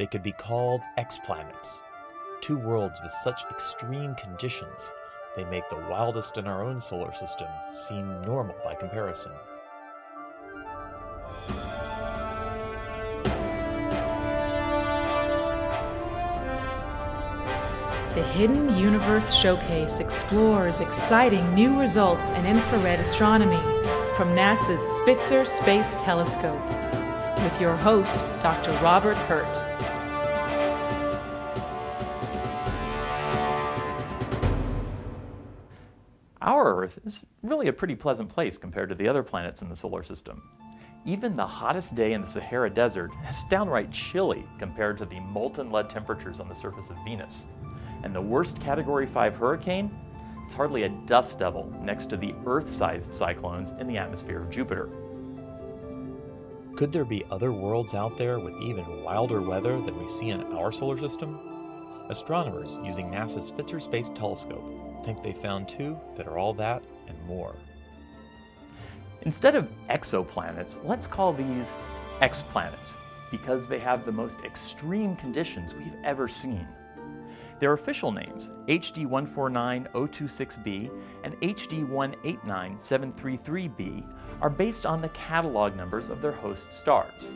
They could be called X-planets, two worlds with such extreme conditions they make the wildest in our own solar system seem normal by comparison. The Hidden Universe Showcase explores exciting new results in infrared astronomy from NASA's Spitzer Space Telescope with your host, Dr. Robert Hurt. Our Earth is really a pretty pleasant place compared to the other planets in the solar system. Even the hottest day in the Sahara Desert is downright chilly compared to the molten lead temperatures on the surface of Venus. And the worst Category 5 hurricane? It's hardly a dust devil next to the Earth sized cyclones in the atmosphere of Jupiter. Could there be other worlds out there with even wilder weather than we see in our solar system? Astronomers using NASA's Spitzer Space Telescope think they found two that are all that and more. Instead of exoplanets, let's call these X-planets because they have the most extreme conditions we've ever seen. Their official names, HD 149026b and HD 189733b, are based on the catalog numbers of their host stars.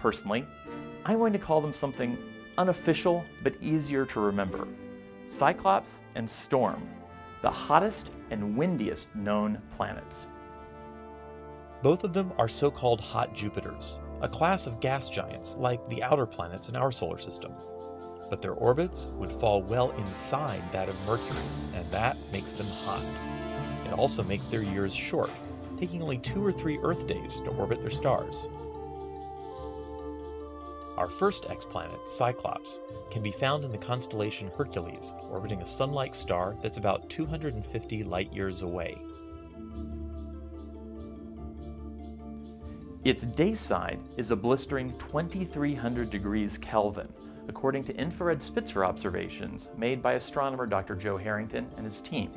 Personally, I'm going to call them something unofficial but easier to remember Cyclops and Storm, the hottest and windiest known planets. Both of them are so called hot Jupiters, a class of gas giants like the outer planets in our solar system but their orbits would fall well inside that of Mercury, and that makes them hot. It also makes their years short, taking only two or three Earth days to orbit their stars. Our first X-planet, Cyclops, can be found in the constellation Hercules, orbiting a sun like star that's about 250 light years away. Its day side is a blistering 2300 degrees Kelvin, according to infrared Spitzer observations made by astronomer Dr. Joe Harrington and his team.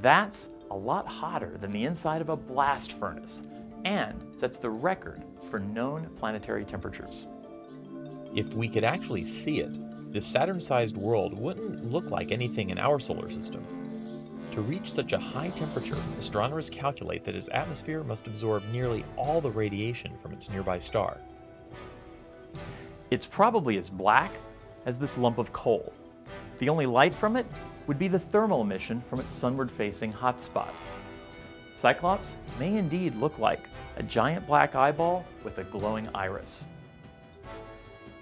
That's a lot hotter than the inside of a blast furnace and sets the record for known planetary temperatures. If we could actually see it, this Saturn sized world wouldn't look like anything in our solar system. To reach such a high temperature, astronomers calculate that its atmosphere must absorb nearly all the radiation from its nearby star. It's probably as black as this lump of coal. The only light from it would be the thermal emission from its sunward facing hotspot. Cyclops may indeed look like a giant black eyeball with a glowing iris.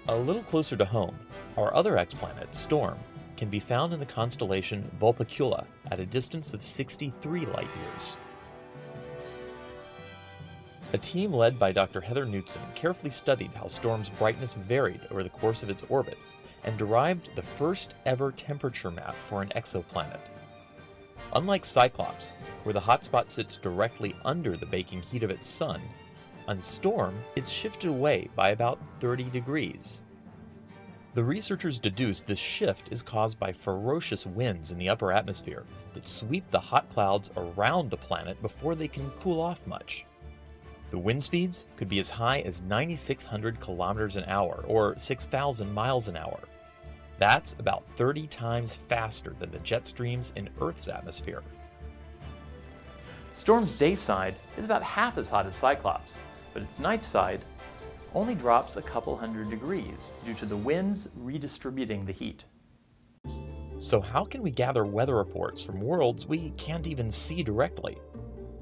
A little closer to home, our other X-planet, Storm, can be found in the constellation Vulpecula at a distance of 63 light years. A team led by Dr. Heather Knutson carefully studied how Storm's brightness varied over the course of its orbit and derived the first ever temperature map for an exoplanet. Unlike Cyclops, where the hotspot sits directly under the baking heat of its sun, on Storm it's shifted away by about 30 degrees. The researchers deduce this shift is caused by ferocious winds in the upper atmosphere that sweep the hot clouds around the planet before they can cool off much. The wind speeds could be as high as 9,600 kilometers an hour, or 6,000 miles an hour. That's about 30 times faster than the jet streams in Earth's atmosphere. Storm's day side is about half as hot as Cyclops, but its night side only drops a couple hundred degrees due to the winds redistributing the heat. So, how can we gather weather reports from worlds we can't even see directly?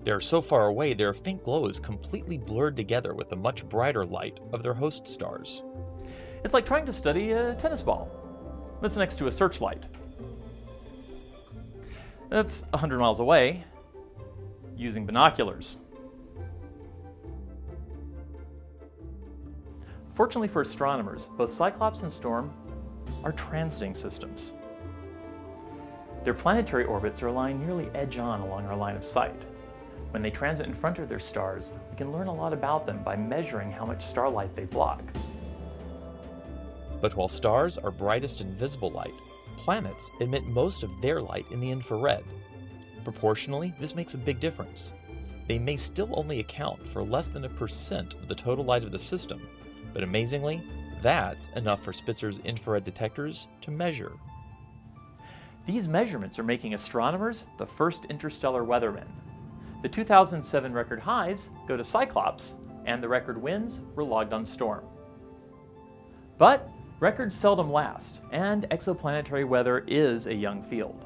They're so far away, their faint glow is completely blurred together with the much brighter light of their host stars. It's like trying to study a tennis ball that's next to a searchlight. That's 100 miles away using binoculars. Fortunately for astronomers, both Cyclops and Storm are transiting systems. Their planetary orbits are aligned nearly edge on along our line of sight. When they transit in front of their stars, we can learn a lot about them by measuring how much starlight they block. But while stars are brightest in visible light, planets emit most of their light in the infrared. Proportionally, this makes a big difference. They may still only account for less than a percent of the total light of the system, but amazingly, That's enough for Spitzer's infrared detectors to measure. These measurements are making astronomers the first interstellar weathermen. The 2007 record highs go to Cyclops, and the record winds were logged on Storm. But records seldom last, and exoplanetary weather is a young field.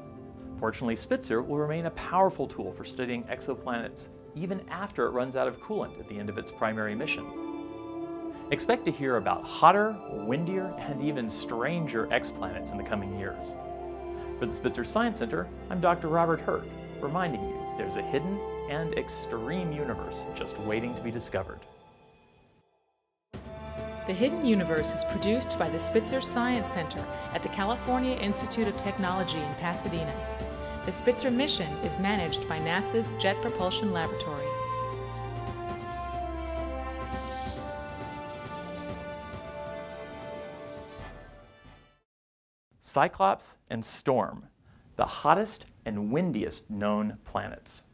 Fortunately, Spitzer will remain a powerful tool for studying exoplanets even after it runs out of coolant at the end of its primary mission. Expect to hear about hotter, windier, and even stranger exoplanets in the coming years. For the Spitzer Science Center, I'm Dr. Robert Hurt, reminding you there's a hidden and extreme universe just waiting to be discovered. The Hidden Universe is produced by the Spitzer Science Center at the California Institute of Technology in Pasadena. The Spitzer mission is managed by NASA's Jet Propulsion Laboratory. Cyclops and Storm, the hottest and windiest known planets.